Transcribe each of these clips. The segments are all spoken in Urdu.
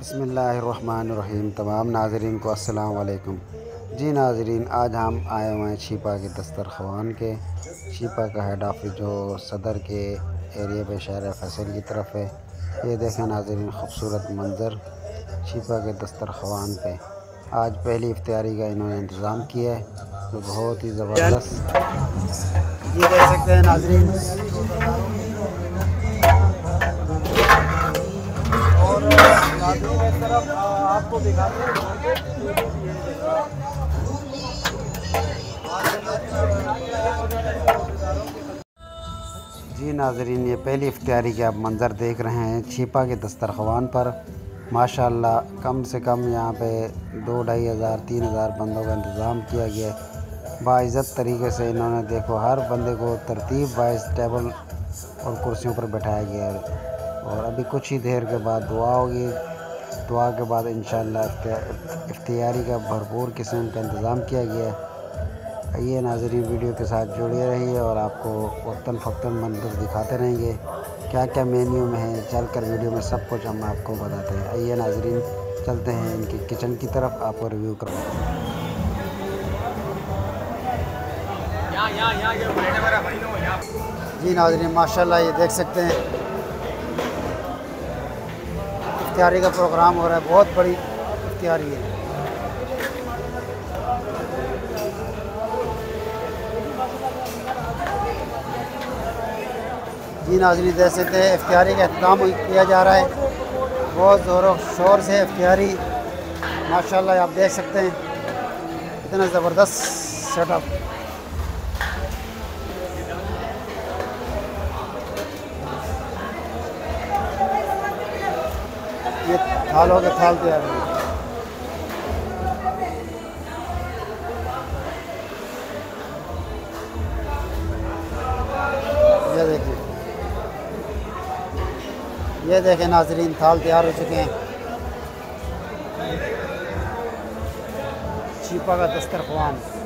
بسم اللہ الرحمن الرحیم۔ تمام ناظرین کو السلام علیکم۔ جی ناظرین، آج ہم آئے ہوئے ہیں چھیپا کے دسترخوان کے۔ چھیپا کا ہیڈ آفس جو صدر کے ایریے پہ، شہر فیصل کی طرف ہے۔ یہ دیکھیں ناظرین، خوبصورت منظر چھیپا کے دسترخوان پہ۔ آج پہلی افطاری کا انہوں نے انتظام کیا ہے۔ جو بہت ہی زبردست۔ یہ دیکھ سکتے ہیں ناظرین۔ آپ کو جی ناظرین، یہ پہلی افتیاری کے آپ منظر دیکھ رہے ہیں چھیپا کے دسترخوان پر۔ ماشاءاللہ، کم سے کم یہاں پہ دو ڈھائی ہزار، تین ہزار بندوں کا انتظام کیا گیا ہے۔ باعزت طریقے سے انہوں نے دیکھو، ہر بندے کو ترتیب باعث ٹیبل اور کرسیوں پر بٹھایا گیا ہے۔ اور ابھی کچھ ہی دیر کے بعد دعا ہوگی۔ دعا کے بعد انشاءاللہ افتیاری کا بھرپور قسم کا انتظام کیا گیا ہے۔ یہ ناظرین ویڈیو کے ساتھ جڑے رہیے اور آپ کو وقتاً فقتاً منظر دکھاتے رہیں گے کیا کیا مینیو میں ہے چل کر ویڈیو میں سب کچھ ہم آپ کو بتاتے ہیں۔ آئیے ناظرین چلتے ہیں ان کی کچن کی طرف آپ کو ریویو کروں جی ناظرین ماشاءاللہ یہ دیکھ سکتے ہیں۔ افتیاری کا پروگرام ہو رہا ہے، بہت بڑی افتیاری ہے۔ جی ناظرین دیکھ سکتے ہیں افتیاری کا اہتمام کیا جا رہا ہے، بہت زور و شور سے افتیاری ماشاءاللہ آپ دیکھ سکتے ہیں اتنا زبردست سیٹ اپ یہ تھالوں کے تھال تیار ہیں یہ دیکھیں۔ یہ دیکھیں ناظرین، تھال تیار ہو چکے ہیں۔ چھیپا کا دسترخوان۔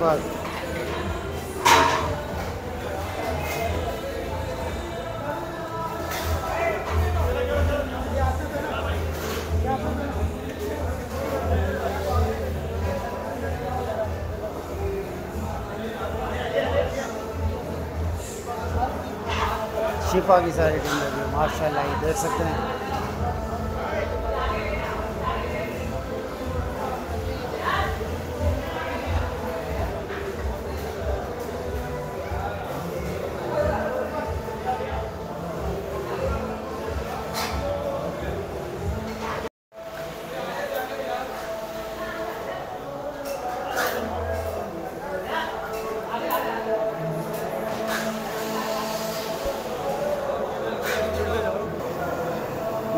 درباز شفا کی ساری ٹیم ماشاء اللہ یہ دیکھ سکتے ہیں۔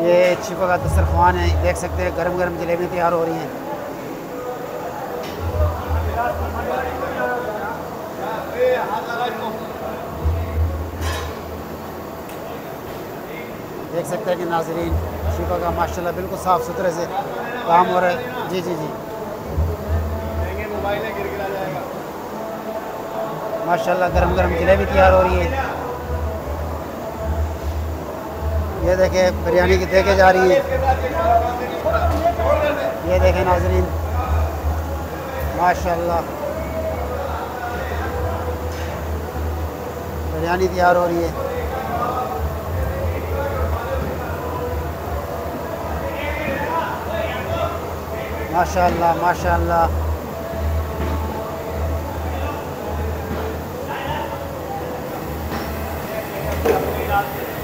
یہ چھپا کا دسترخوان ہے، دیکھ سکتے ہیں، گرم گرم جلیبی تیار ہو رہی ہیں۔ دیکھ سکتے ہیں کہ ناظرین شفا کا ماشاءاللہ بالکل صاف ستھرے سے کام ہو رہا ہے۔ جی جی جی۔ ماشاءاللہ گرم گرم جلیبی تیار ہو رہی ہے یہ دیکھیں، بریانی کی دیکھے جا رہی ہے۔ یہ دیکھیں ناظرین۔ ماشاءاللہ۔ بریانی تیار ہو رہی ہے۔ ماشاءاللہ ماشاءاللہ۔ دیکھ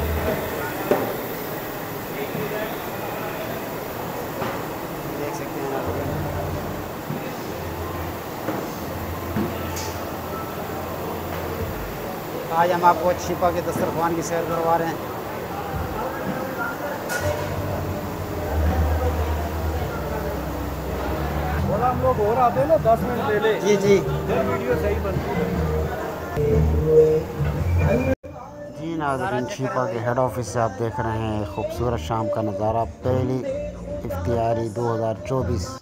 آج ہم آپ کو چھپا کے دسترخوان کی سیر کروا رہے ہیں۔ ہم لوگ نا دس منٹ پہلے جی جی۔ ویڈیو صحیح بنتی جی ناظرین چھپا کے ہیڈ آفس سے آپ دیکھ رہے ہیں خوبصورت شام کا نظارہ پہلی اختیاری دو ہزار چوبیس۔